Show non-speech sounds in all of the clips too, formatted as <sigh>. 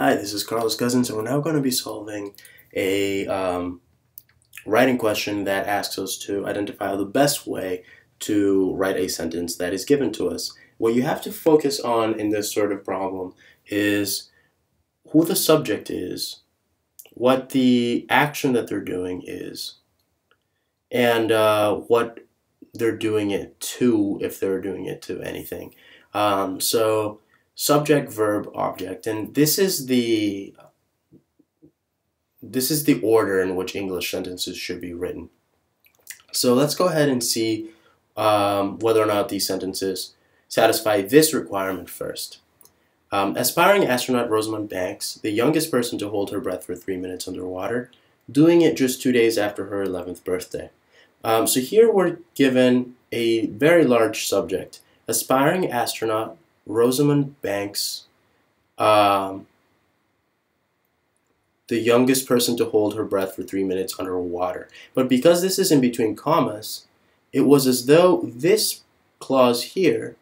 Hi, this is Carlos Cousins, and we're now going to be solving a um, writing question that asks us to identify the best way to write a sentence that is given to us. What you have to focus on in this sort of problem is who the subject is, what the action that they're doing is, and uh, what they're doing it to if they're doing it to anything. Um, so subject, verb, object, and this is the this is the order in which English sentences should be written. So let's go ahead and see um, whether or not these sentences satisfy this requirement first. Um, aspiring astronaut Rosamund Banks, the youngest person to hold her breath for three minutes underwater, doing it just two days after her 11th birthday. Um, so here we're given a very large subject, aspiring astronaut Rosamund Banks, um, the youngest person to hold her breath for three minutes underwater. But because this is in between commas, it was as though this clause here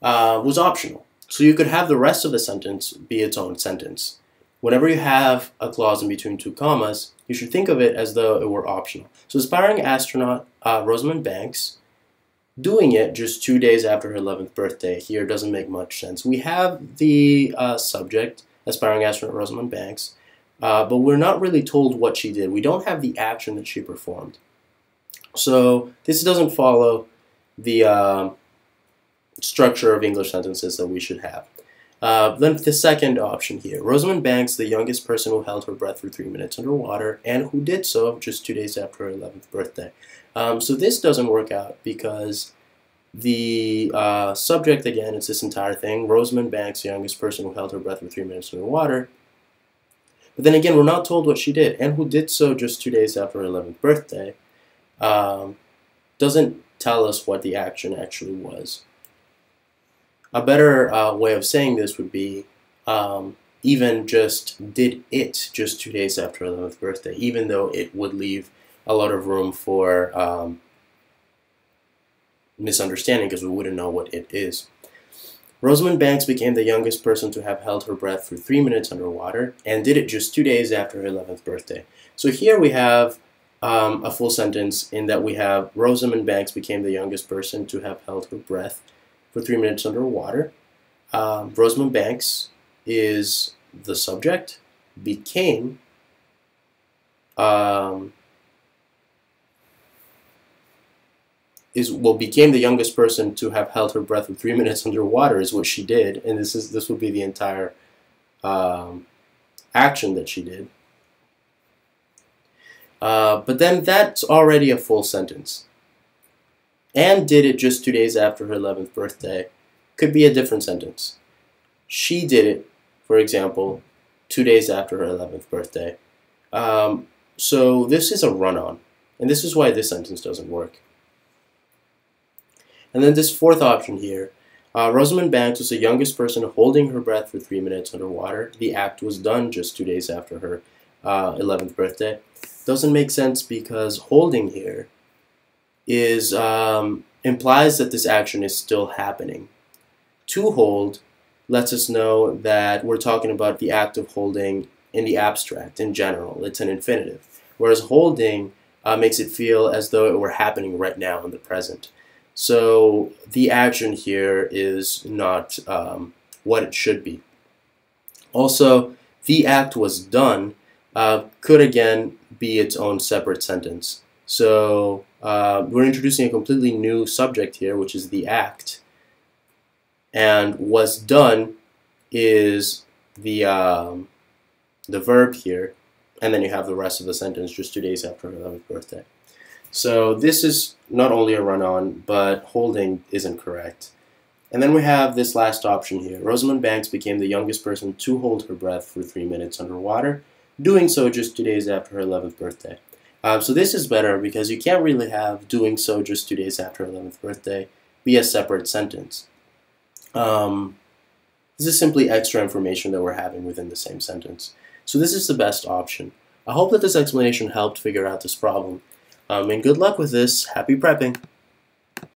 uh, was optional. So you could have the rest of the sentence be its own sentence. Whenever you have a clause in between two commas, you should think of it as though it were optional. So aspiring astronaut uh, Rosamund Banks doing it just two days after her 11th birthday here doesn't make much sense. We have the uh, subject, aspiring astronaut Rosamund Banks, uh, but we're not really told what she did. We don't have the action that she performed. So this doesn't follow the uh, structure of English sentences that we should have. Uh, then the second option here, Rosamund Banks, the youngest person who held her breath for three minutes underwater, and who did so just two days after her 11th birthday. Um, so this doesn't work out because the uh, subject, again, it's this entire thing, Rosamund Banks, the youngest person who held her breath for three minutes underwater. But then again, we're not told what she did, and who did so just two days after her 11th birthday, um, doesn't tell us what the action actually was. A better uh, way of saying this would be um, even just did it just two days after 11th birthday, even though it would leave a lot of room for um, misunderstanding because we wouldn't know what it is. Rosamund Banks became the youngest person to have held her breath for three minutes underwater and did it just two days after her 11th birthday. So here we have um, a full sentence in that we have Rosamund Banks became the youngest person to have held her breath for three minutes underwater. Um, Rosamund Banks is the subject, became um, is well became the youngest person to have held her breath for three <laughs> minutes underwater is what she did, and this is this would be the entire um, action that she did. Uh, but then that's already a full sentence. And did it just two days after her 11th birthday could be a different sentence. She did it, for example, two days after her 11th birthday. Um, so this is a run on. And this is why this sentence doesn't work. And then this fourth option here. Uh, Rosamund Banks was the youngest person holding her breath for three minutes underwater. The act was done just two days after her uh, 11th birthday. Doesn't make sense because holding here is um, implies that this action is still happening. To hold lets us know that we're talking about the act of holding in the abstract, in general. It's an infinitive. Whereas holding uh, makes it feel as though it were happening right now in the present. So the action here is not um, what it should be. Also, the act was done uh, could again be its own separate sentence. So uh, we're introducing a completely new subject here, which is the act. And what's done is the um, the verb here, and then you have the rest of the sentence just two days after her 11th birthday. So this is not only a run-on, but holding isn't correct. And then we have this last option here. Rosamund Banks became the youngest person to hold her breath for three minutes underwater, doing so just two days after her 11th birthday. Um, so this is better because you can't really have doing so just two days after 11th birthday be a separate sentence. Um, this is simply extra information that we're having within the same sentence. So this is the best option. I hope that this explanation helped figure out this problem. Um, and good luck with this. Happy prepping!